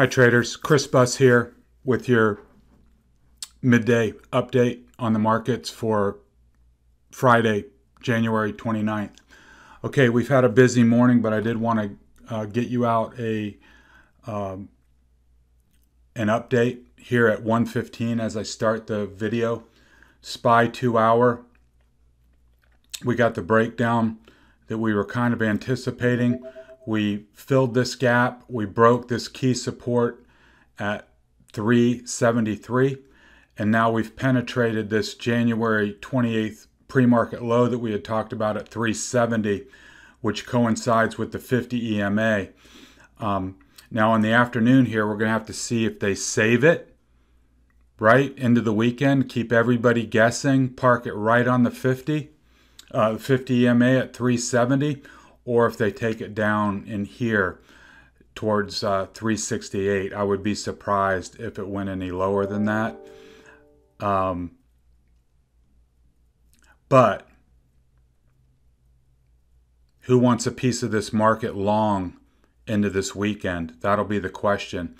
Hi traders, Chris Buss here with your midday update on the markets for Friday, January 29th. Okay, we've had a busy morning, but I did want to uh, get you out a um, an update here at 1:15 as I start the video. SPY 2 hour. We got the breakdown that we were kind of anticipating. We filled this gap. We broke this key support at 373. And now we've penetrated this January 28th pre-market low that we had talked about at 370, which coincides with the 50 EMA. Um, now in the afternoon here, we're going to have to see if they save it right into the weekend, keep everybody guessing, park it right on the 50, uh, 50 EMA at 370, or if they take it down in here towards uh, 368. I would be surprised if it went any lower than that. Um, but who wants a piece of this market long into this weekend? That'll be the question.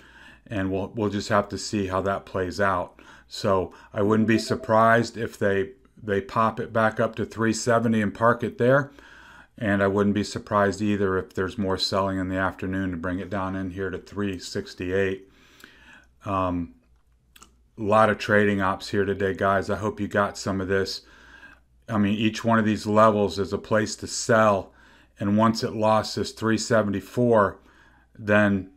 And we'll, we'll just have to see how that plays out. So I wouldn't be surprised if they they pop it back up to 370 and park it there. And I wouldn't be surprised either if there's more selling in the afternoon to bring it down in here to 368. Um, a lot of trading ops here today, guys. I hope you got some of this. I mean, each one of these levels is a place to sell. And once it lost this 374, then,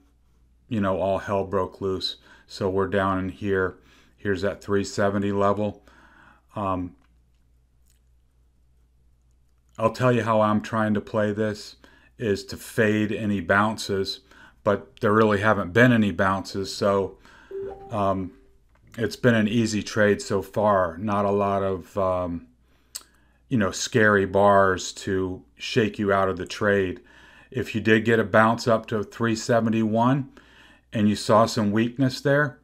you know, all hell broke loose. So we're down in here. Here's that 370 level. Um, I'll tell you how I'm trying to play this is to fade any bounces, but there really haven't been any bounces. So um, it's been an easy trade so far. Not a lot of, um, you know, scary bars to shake you out of the trade. If you did get a bounce up to 371 and you saw some weakness there,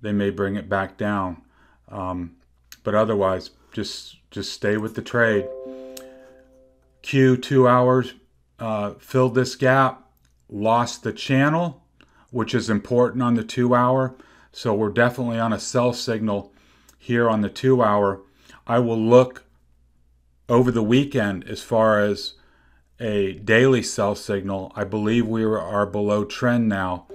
they may bring it back down. Um, but otherwise, just just stay with the trade. Q two hours uh, filled this gap, lost the channel, which is important on the two hour. So we're definitely on a sell signal here on the two hour. I will look over the weekend as far as a daily sell signal. I believe we are below trend now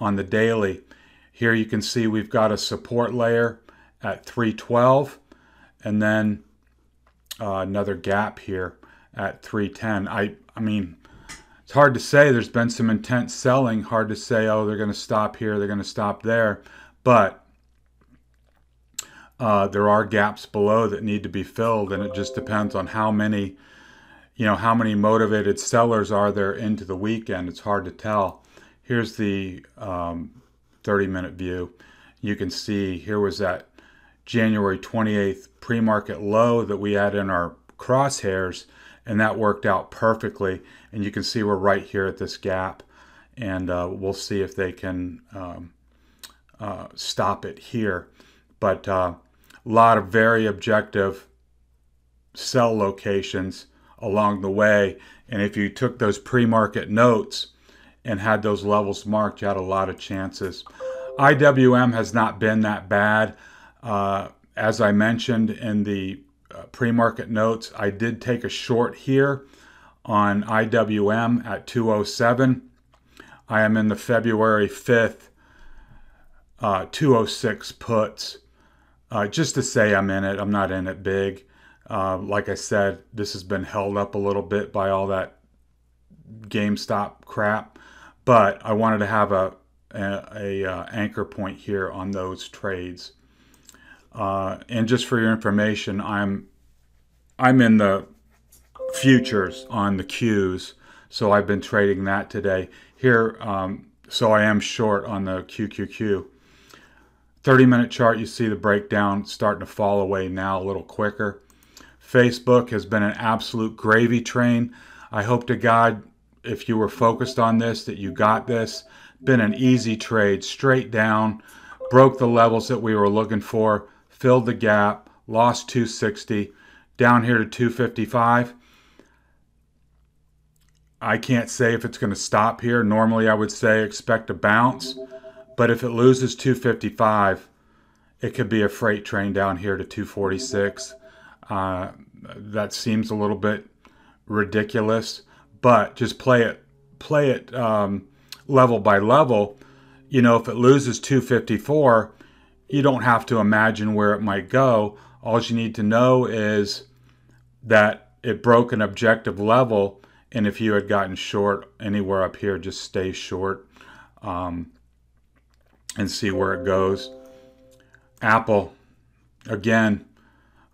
on the daily. Here you can see we've got a support layer at 312 and then uh, another gap here at 310. I, I mean, it's hard to say. There's been some intense selling. Hard to say, oh, they're going to stop here, they're going to stop there. But uh, there are gaps below that need to be filled, and it just depends on how many, you know, how many motivated sellers are there into the weekend. It's hard to tell. Here's the um, 30-minute view. You can see here was that January 28th pre-market low that we had in our crosshairs and that worked out perfectly. And you can see we're right here at this gap, and uh, we'll see if they can um, uh, stop it here. But a uh, lot of very objective sell locations along the way. And if you took those pre-market notes and had those levels marked, you had a lot of chances. IWM has not been that bad. Uh, as I mentioned in the uh, pre-market notes. I did take a short here on IWM at 207. I am in the February 5th uh, 206 puts. Uh, just to say I'm in it, I'm not in it big. Uh, like I said, this has been held up a little bit by all that GameStop crap, but I wanted to have a, a, a uh, anchor point here on those trades. Uh, and just for your information, I'm I'm in the futures on the Qs, so I've been trading that today. Here, um, so I am short on the QQQ. 30 minute chart, you see the breakdown starting to fall away now a little quicker. Facebook has been an absolute gravy train. I hope to God, if you were focused on this, that you got this. Been an easy trade, straight down, broke the levels that we were looking for filled the gap, lost 260, down here to 255. I can't say if it's going to stop here. Normally, I would say expect a bounce, but if it loses 255, it could be a freight train down here to 246. Uh, that seems a little bit ridiculous, but just play it, play it um, level by level. You know, if it loses 254, you don't have to imagine where it might go. All you need to know is that it broke an objective level and if you had gotten short anywhere up here, just stay short um, and see where it goes. Apple, again,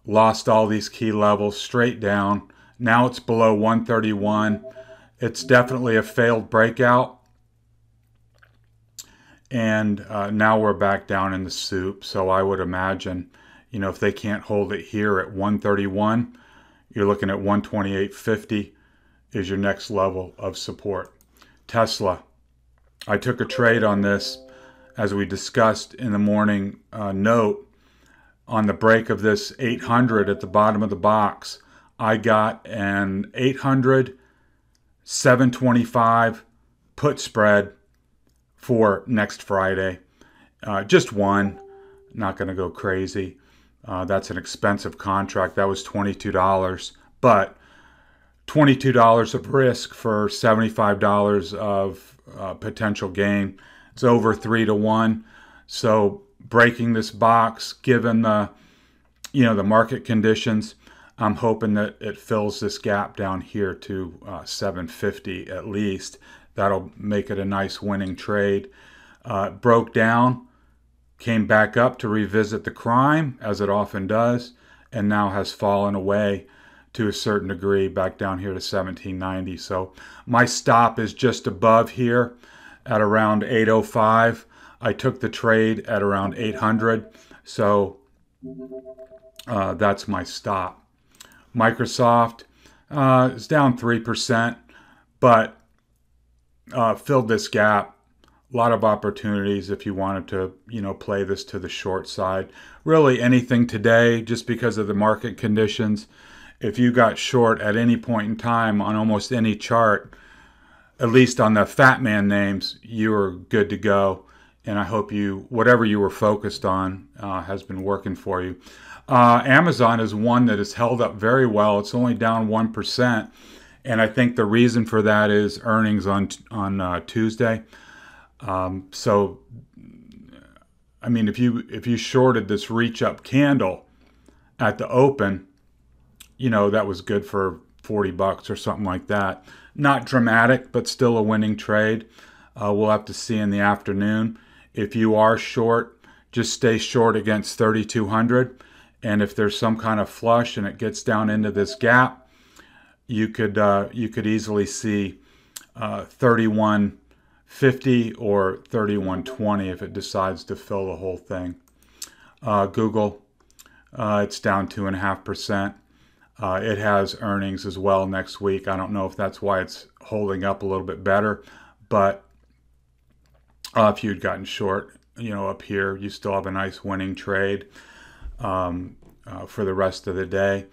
lost all these key levels straight down. Now it's below 131. It's definitely a failed breakout. And uh, now we're back down in the soup. So I would imagine, you know, if they can't hold it here at 131, you're looking at 128.50 is your next level of support. Tesla. I took a trade on this as we discussed in the morning uh, note on the break of this 800 at the bottom of the box. I got an 800 725 put spread for next Friday. Uh, just one, not going to go crazy. Uh, that's an expensive contract. That was $22. But $22 of risk for $75 of uh, potential gain. It's over three to one. So breaking this box, given the you know the market conditions, I'm hoping that it fills this gap down here to uh, 750 at least. That'll make it a nice winning trade. Uh, broke down, came back up to revisit the crime as it often does, and now has fallen away to a certain degree back down here to 1790. So my stop is just above here at around 805. I took the trade at around 800. So uh, that's my stop. Microsoft uh, is down 3%, but uh, filled this gap. A lot of opportunities if you wanted to, you know, play this to the short side. Really anything today, just because of the market conditions if you got short at any point in time on almost any chart, at least on the FATMAAN names, you are good to go. And I hope you, whatever you were focused on, uh, has been working for you. Uh, Amazon is one that has held up very well. It's only down 1%. And I think the reason for that is earnings on, on uh, Tuesday. Um, so, I mean, if you if you shorted this reach up candle at the open, you know, that was good for 40 bucks or something like that. Not dramatic, but still a winning trade. Uh, we'll have to see in the afternoon. If you are short, just stay short against 3200. And if there's some kind of flush and it gets down into this gap, you could uh, you could easily see uh, 3150 or 3120 if it decides to fill the whole thing. Uh, Google, uh, it's down two and a half percent. Uh, it has earnings as well next week. I don't know if that's why it's holding up a little bit better, but uh, if you'd gotten short, you know, up here, you still have a nice winning trade um, for the rest of the day.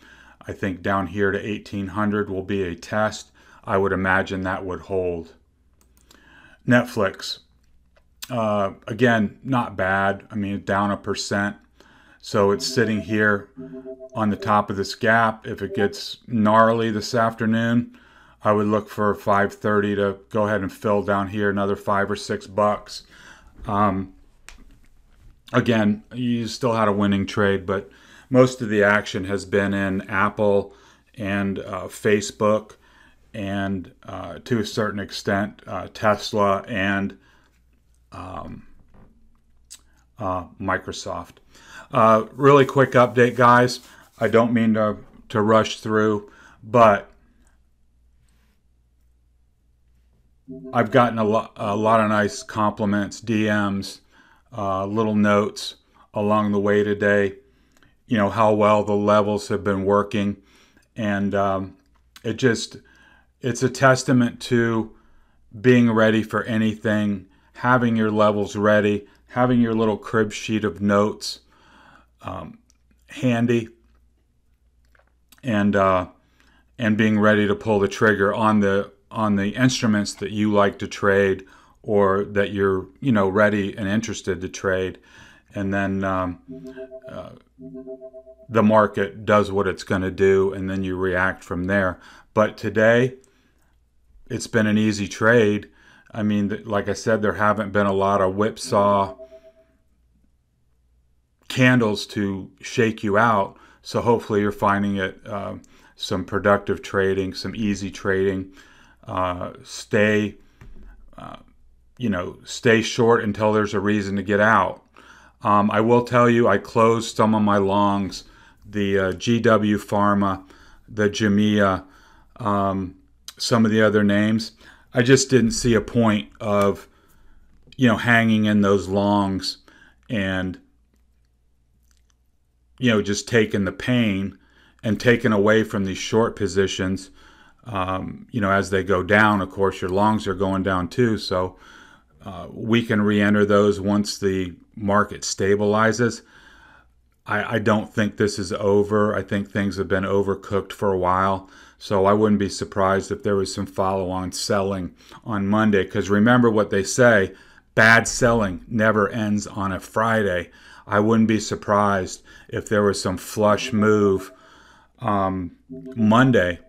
I think down here to 1800 will be a test. I would imagine that would hold. Netflix, uh, again, not bad. I mean, down a percent. So it's sitting here on the top of this gap. If it gets gnarly this afternoon, I would look for 530 to go ahead and fill down here another five or six bucks. Um, again, you still had a winning trade, but most of the action has been in Apple and uh, Facebook and uh, to a certain extent uh, Tesla and um, uh, Microsoft. Uh, really quick update, guys. I don't mean to, to rush through, but I've gotten a, lo- a lot of nice compliments, DMs, uh, little notes along the way today. You know, how well the levels have been working. And um, it just, it's a testament to being ready for anything, having your levels ready, having your little crib sheet of notes um, handy and uh, and being ready to pull the trigger on the on the instruments that you like to trade or that you're you know ready and interested to trade, and then um, uh, the market does what it's going to do, and then you react from there. But today, it's been an easy trade. I mean, like I said, there haven't been a lot of whipsaw candles to shake you out. So hopefully, you're finding it uh, some productive trading, some easy trading. Uh, stay. Uh, you know, stay short until there's a reason to get out. Um, I will tell you, I closed some of my longs, the uh, GW Pharma, the Jamia, um, some of the other names. I just didn't see a point of, you know, hanging in those longs and, you know, just taking the pain and taking away from these short positions. Um, you know, as they go down, of course, your longs are going down too. So, uh, we can re-enter those once the market stabilizes. I, I don't think this is over. I think things have been overcooked for a while. So I wouldn't be surprised if there was some follow-on selling on Monday. Because remember what they say, bad selling never ends on a Friday. I wouldn't be surprised if there was some flush move um, Monday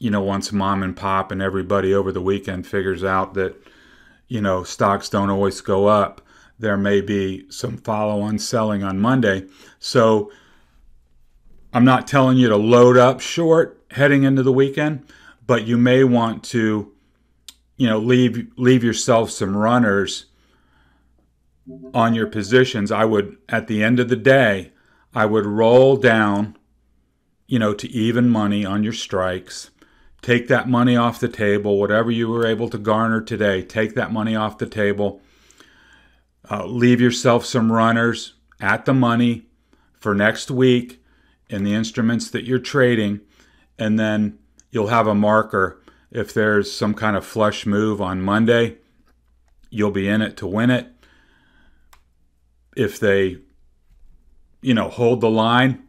you know, once mom and pop and everybody over the weekend figures out that you know, stocks don't always go up. There may be some follow on selling on Monday. So I'm not telling you to load up short heading into the weekend, but you may want to, you know, leave leave yourself some runners on your positions. I would at the end of the day, I would roll down, you know, to even money on your strikes Take that money off the table. Whatever you were able to garner today, take that money off the table. Uh, leave yourself some runners at the money for next week in the instruments that you're trading, and then you'll have a marker. If there's some kind of flush move on Monday, you'll be in it to win it. If they, you know, hold the line,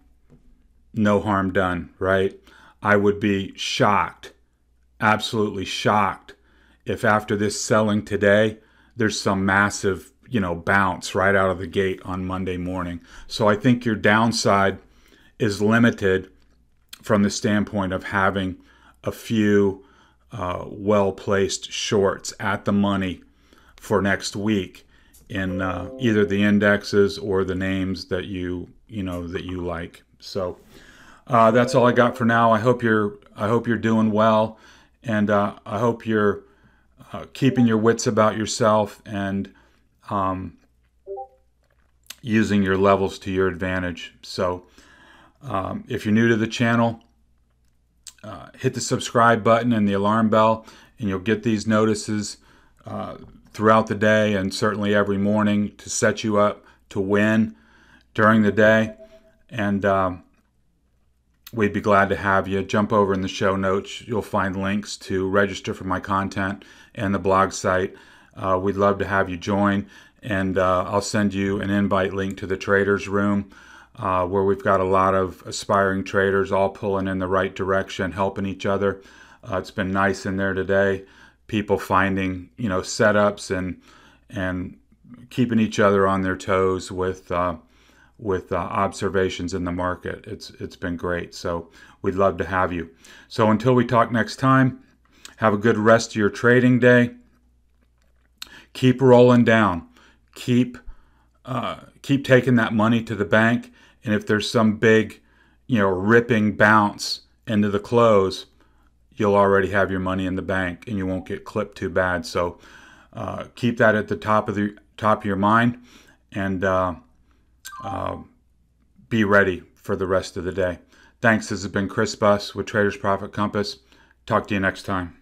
no harm done, right? I would be shocked, absolutely shocked, if after this selling today, there's some massive, you know, bounce right out of the gate on Monday morning. So I think your downside is limited from the standpoint of having a few uh, well placed shorts at the money for next week in uh, either the indexes or the names that you you know that you like. So uh, that's all I got for now. I hope you're I hope you're doing well, and uh, I hope you're uh, keeping your wits about yourself and um, using your levels to your advantage. So, um, if you're new to the channel, uh, hit the subscribe button and the alarm bell, and you'll get these notices uh, throughout the day and certainly every morning to set you up to win during the day. And um, we'd be glad to have you. Jump over in the show notes. You'll find links to register for my content and the blog site. Uh, we'd love to have you join, and uh, I'll send you an invite link to the Traders Room. Uh, where we've got a lot of aspiring traders all pulling in the right direction, helping each other. Uh, it's been nice in there today. People finding you know setups and and keeping each other on their toes with uh, with uh, observations in the market. It's it's been great. So we'd love to have you. So until we talk next time, have a good rest of your trading day. Keep rolling down. Keep uh, keep taking that money to the bank. And if there's some big, you know, ripping bounce into the close, you'll already have your money in the bank and you won't get clipped too bad. So uh, keep that at the top of the top of your mind and. Be ready for the rest of the day. Thanks. This has been Chris Buss with Traders Profit Compass. Talk to you next time.